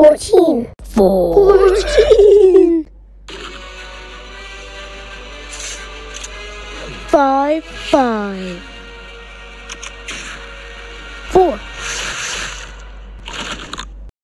Fourteen. Fourteen. Five, five.